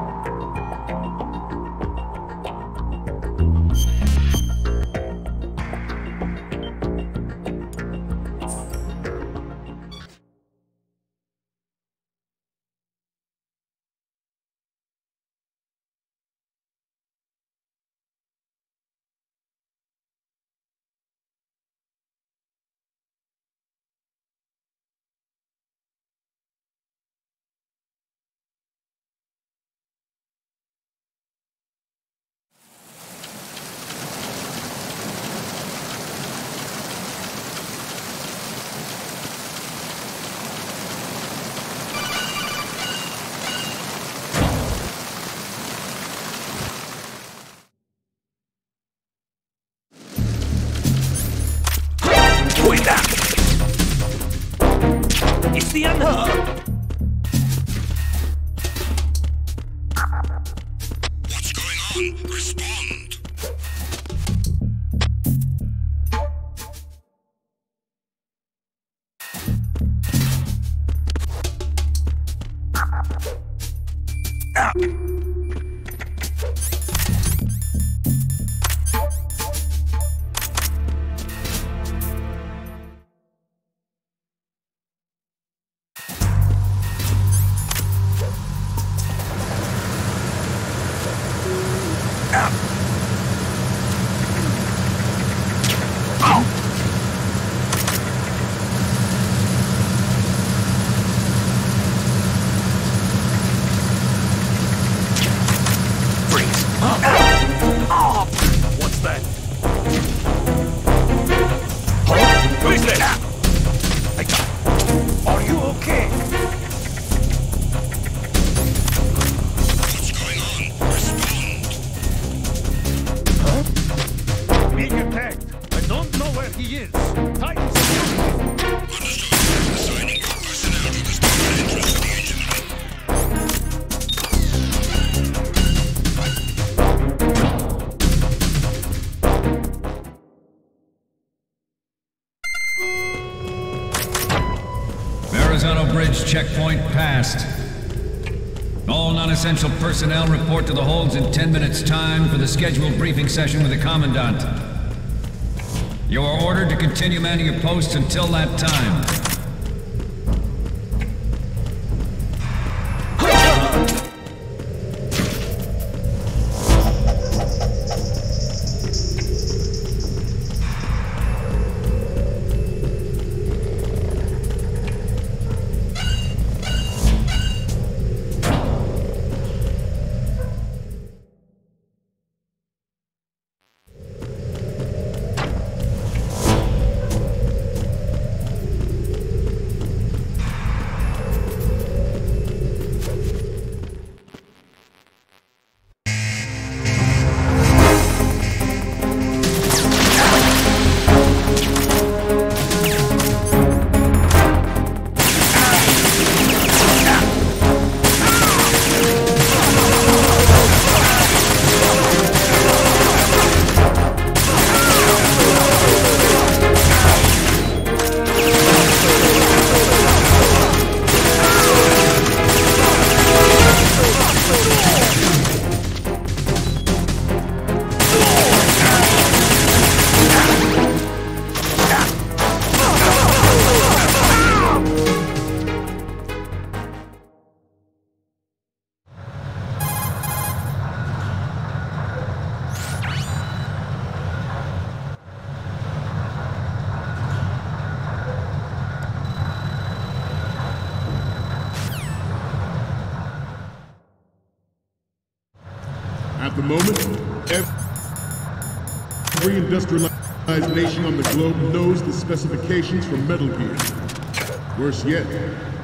Cuida! Verrazano Bridge checkpoint passed. All non-essential personnel report to the holds in 10 minutes' time for the scheduled briefing session with the Commandant. You are ordered to continue manning your posts until that time.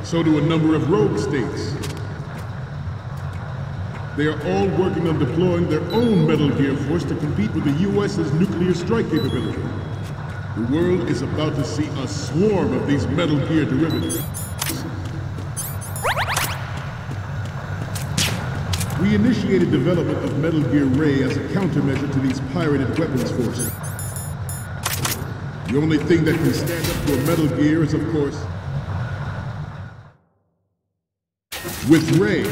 So do a number of rogue states. They are all working on deploying their own Metal Gear force to compete with the US's nuclear strike capability. The world is about to see a swarm of these Metal Gear derivatives. We initiated development of Metal Gear Ray as a countermeasure to these pirated weapons forces. The only thing that can stand up to a Metal Gear is, of course, with Ray,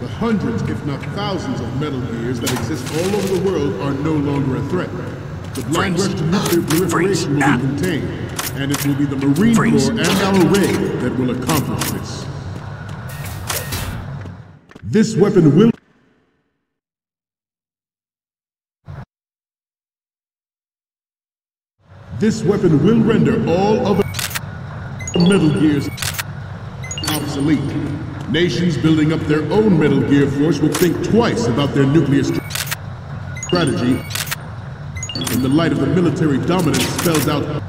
The hundreds, if not thousands, of Metal Gears that exist all over the world are no longer a threat. The blind rush to nuclear proliferation will Ah. be contained, and it will be the Marine Freeze. Corps and our Ray that will accomplish this. This weapon will This weapon will render all other Metal Gears obsolete. Nations building up their own Metal Gear force will think twice about their nuclear str- strategy. In the light of the military dominance spells out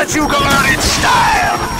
let you go out in style!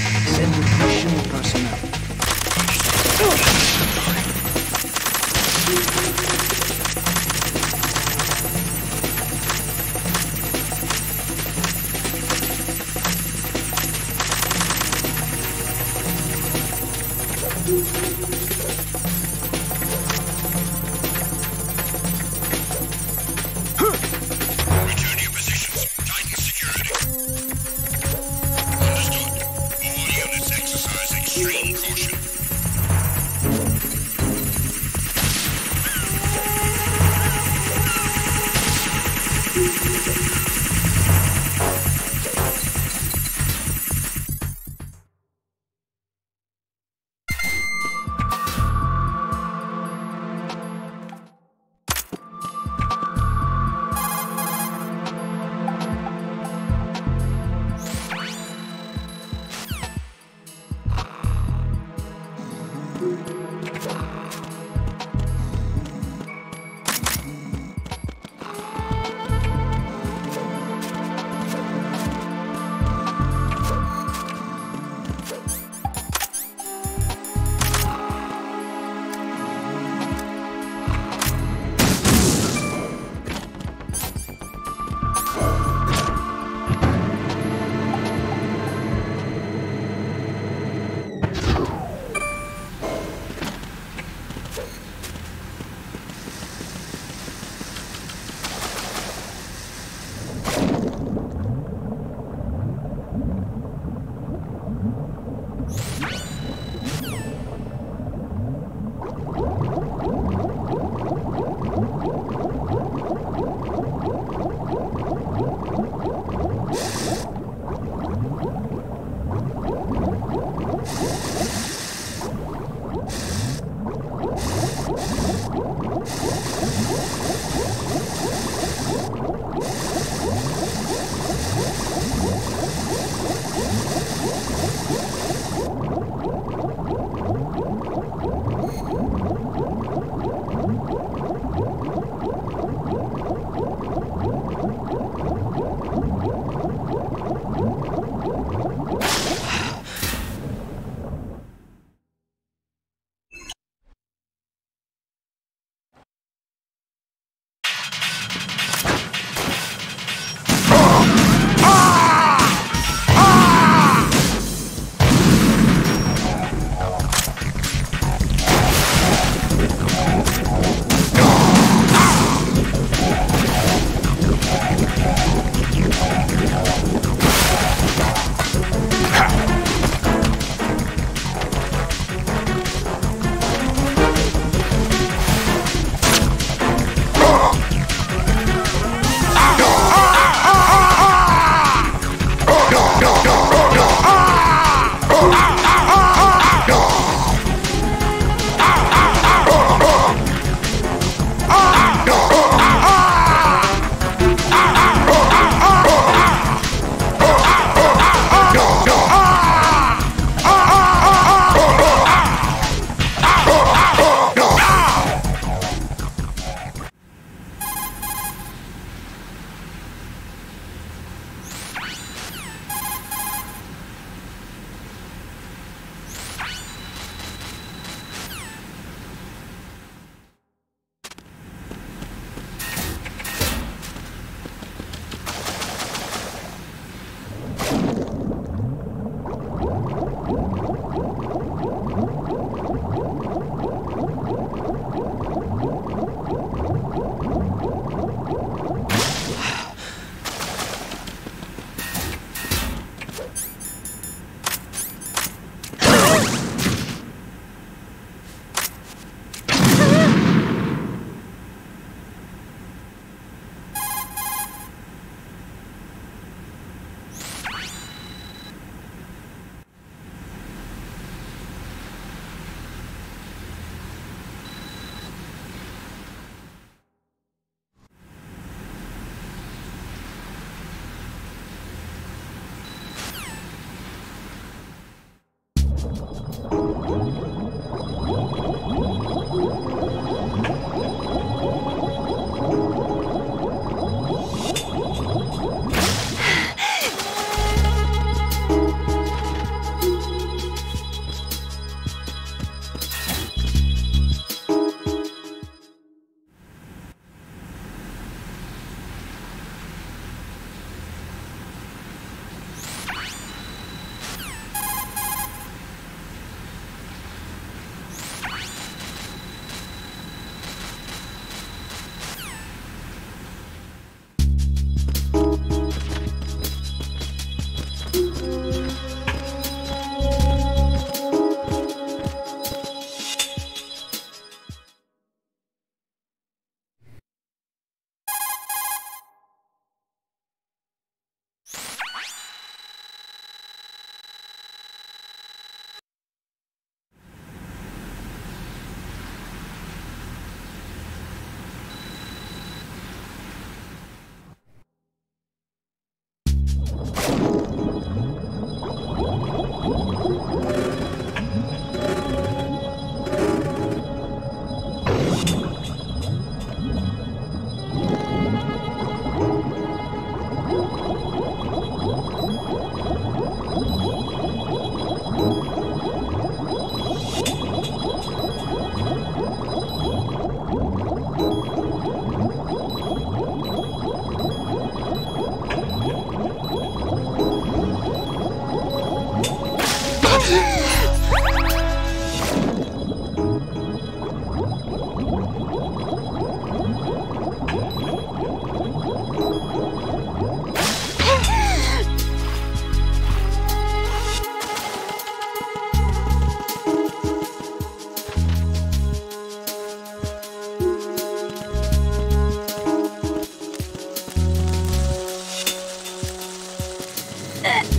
Ugh.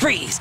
Freeze!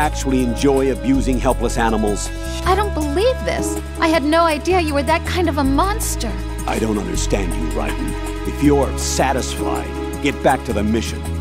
Actually enjoy abusing helpless animals? I don't believe this. I had no idea you were that kind of a monster. I don't understand you, Raiden. If you're satisfied, get back to the mission.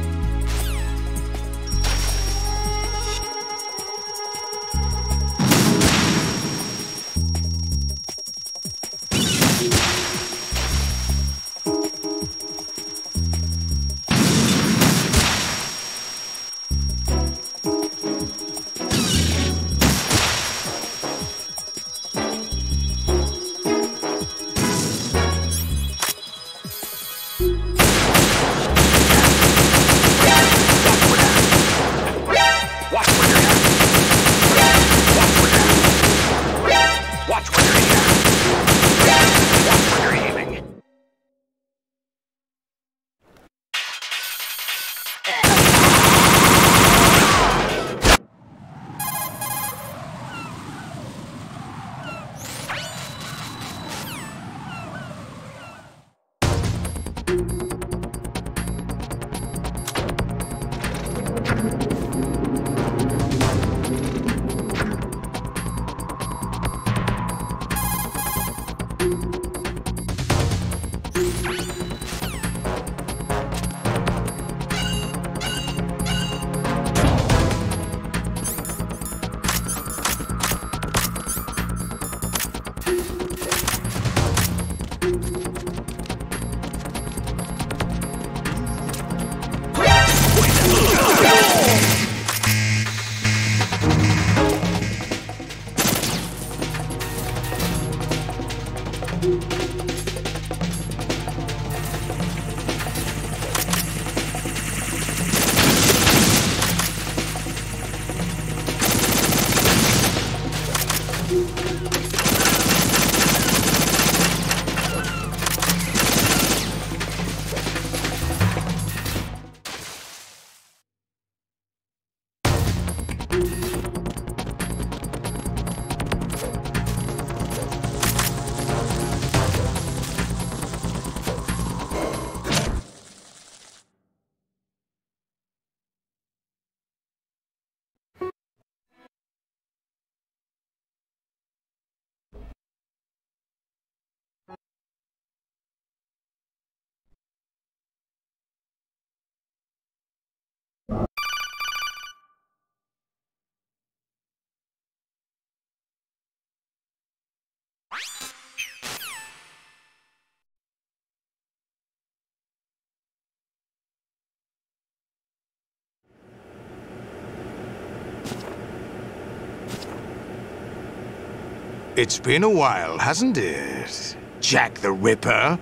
It's been a while, hasn't it? Jack the Ripper?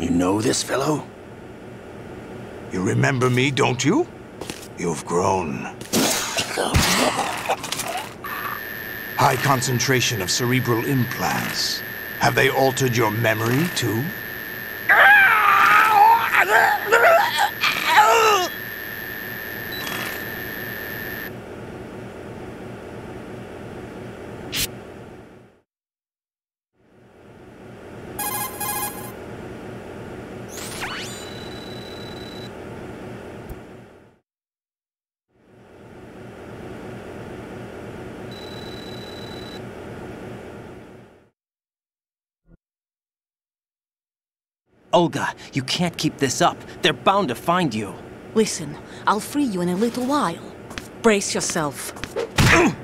You know this fellow? You remember me, don't you? You've grown. High concentration of cerebral implants. Have they altered your memory, too? Olga, you can't keep this up. They're bound to find you. Listen, I'll free you in a little while. Brace yourself.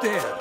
Who's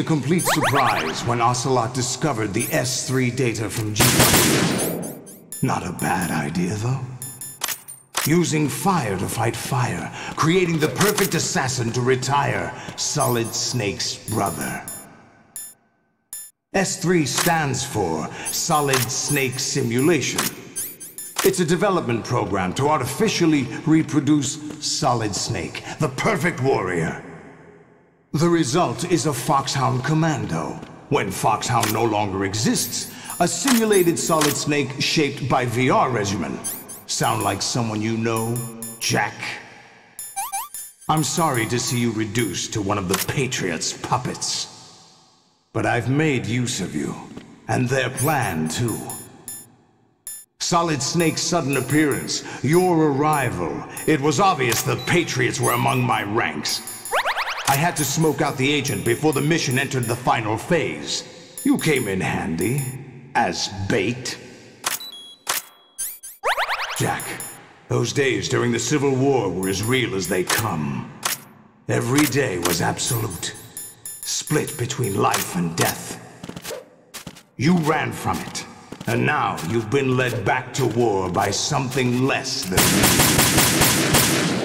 a complete surprise when Ocelot discovered the S3 data from GW. Not a bad idea, though. Using fire to fight fire, creating the perfect assassin to retire Solid Snake's brother. S3 stands for Solid Snake Simulation. It's a development program to artificially reproduce Solid Snake, the perfect warrior. The result is a Foxhound Commando. When Foxhound no longer exists, a simulated Solid Snake shaped by VR regimen. Sound like someone you know, Jack? I'm sorry to see you reduced to one of the Patriots' puppets. But I've made use of you, and their plan too. Solid Snake's sudden appearance, your arrival, it was obvious the Patriots were among my ranks. I had to smoke out the agent before the mission entered the final phase. You came in handy, as bait. Jack, those days during the Civil War were as real as they come. Every day was absolute, split between life and death. You ran from it, and now you've been led back to war by something less than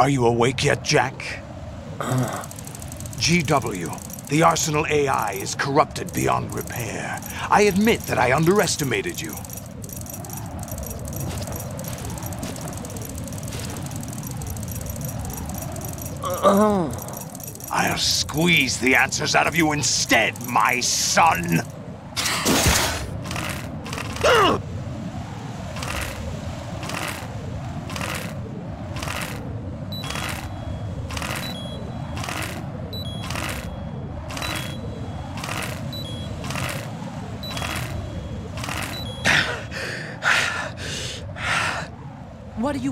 Are you awake yet, Jack? Uh. GW, the Arsenal AI is corrupted beyond repair. I admit that I underestimated you. Uh-huh. I'll squeeze the answers out of you instead, my son!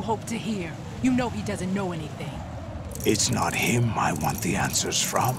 Hope to hear? You know he doesn't know anything. It's not him I want the answers from.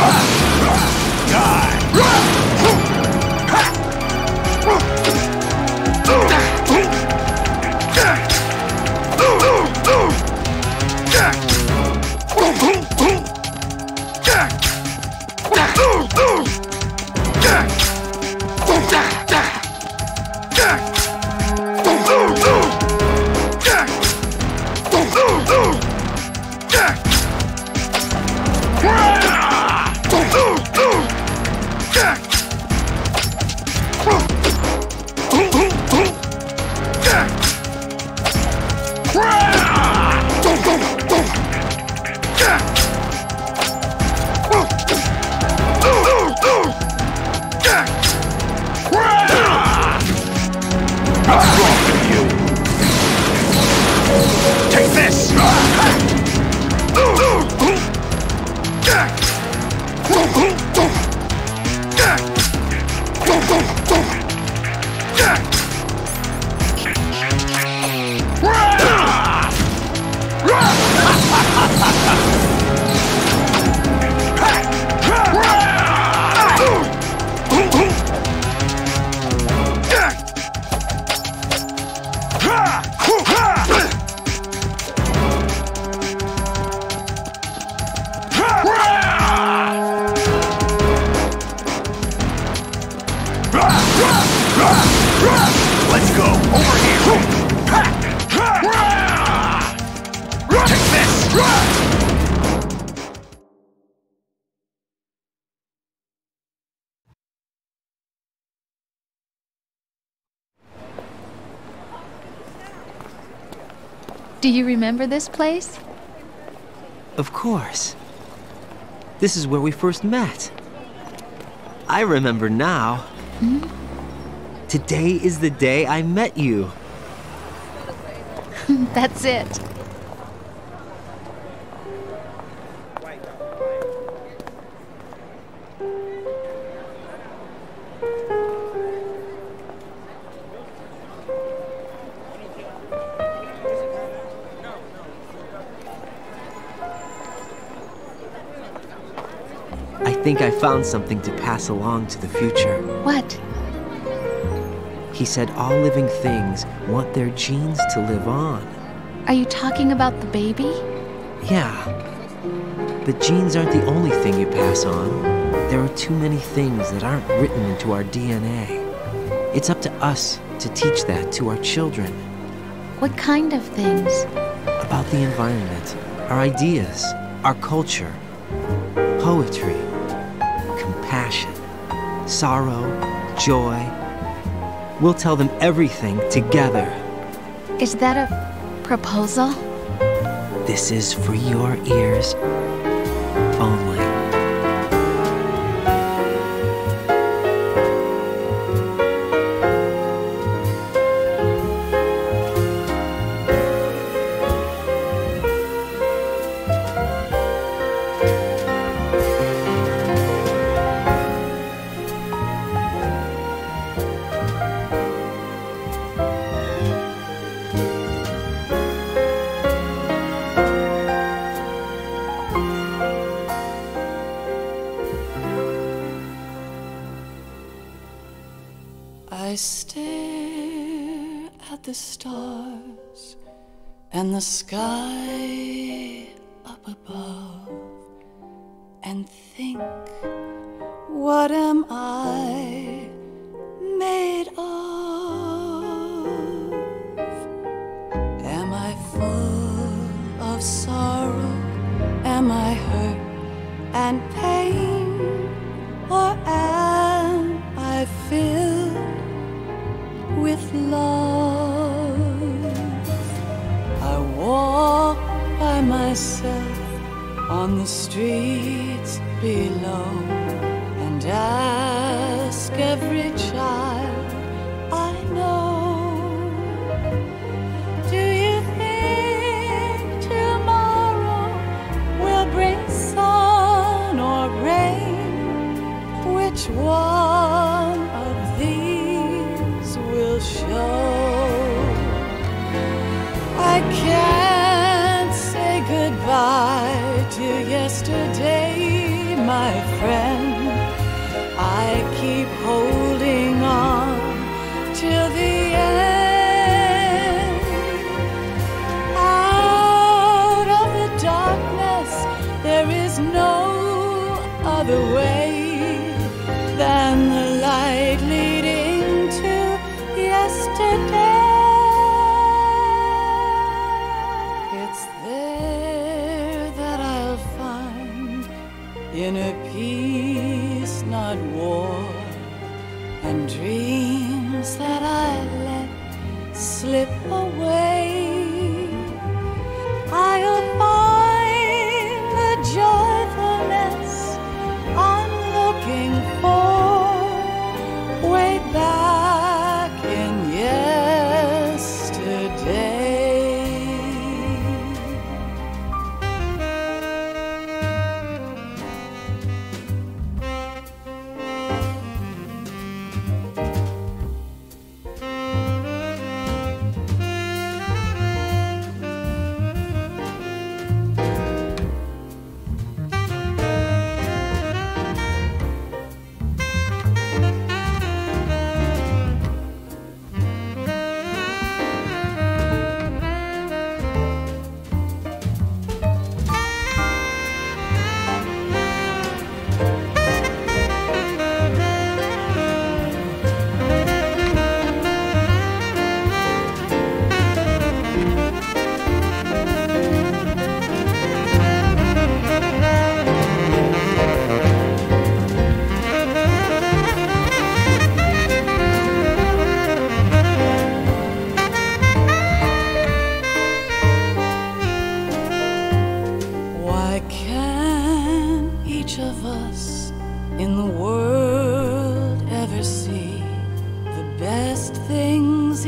Ah! You remember this place? Of course. This is where we first met. I remember now. Hmm? Today is the day I met you. That's it. Think I found something to pass along to the future. What? He said all living things want their genes to live on. Are you talking about the baby? Yeah. But genes aren't the only thing you pass on. There are too many things that aren't written into our DNA. It's up to us to teach that to our children What kind of things? about the environment, our ideas, our culture, poetry, sorrow, joy. We'll tell them everything together. Is that a proposal? This is for your ears only.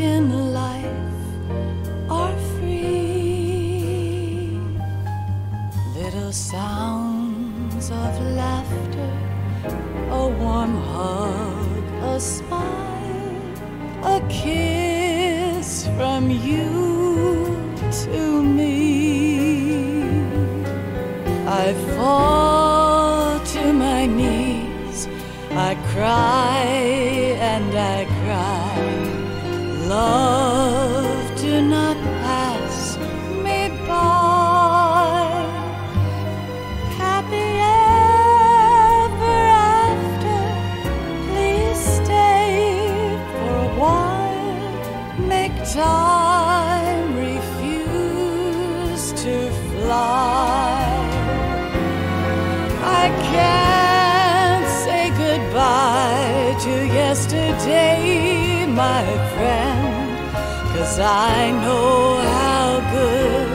In life are free. Little sounds of laughter, a warm hug, a smile, a kiss from you to me. I fall to my knees, I cry Love, do not pass me by. Happy ever after, please stay for a while. Make time refuse to fly. I can't say goodbye to yesterday, my cause I know how good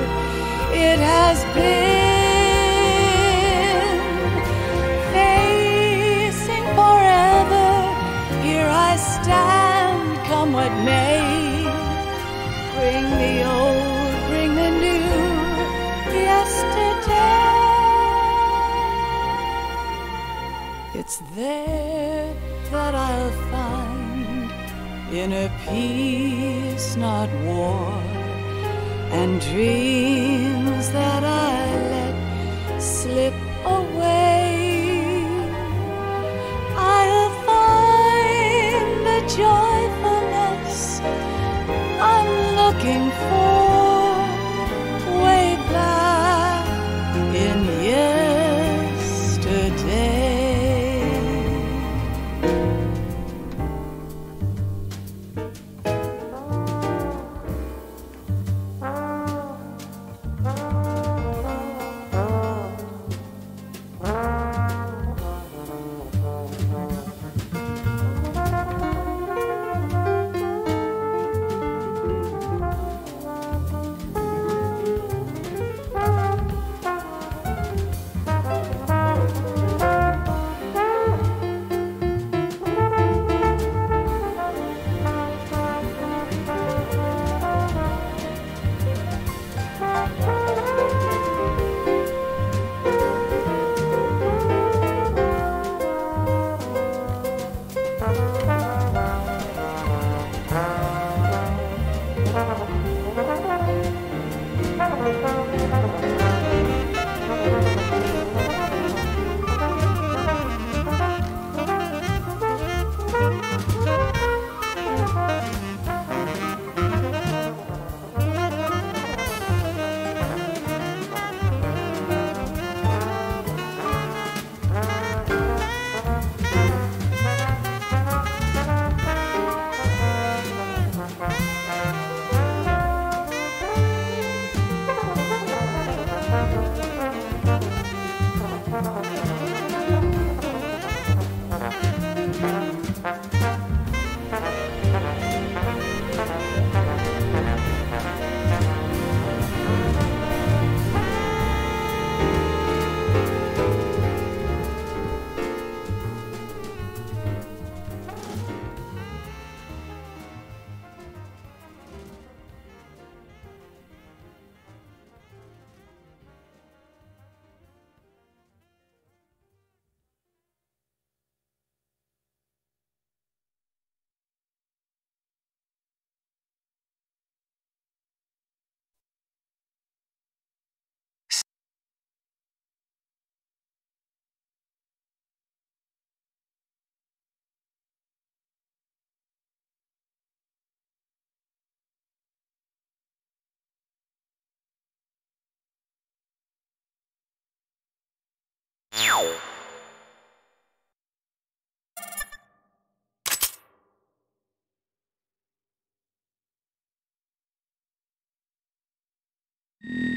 it has been. Facing forever, here I stand, come what may. Bring the old, bring the new, yesterday. It's there that I'll find inner peace, not war, and dreams Mm.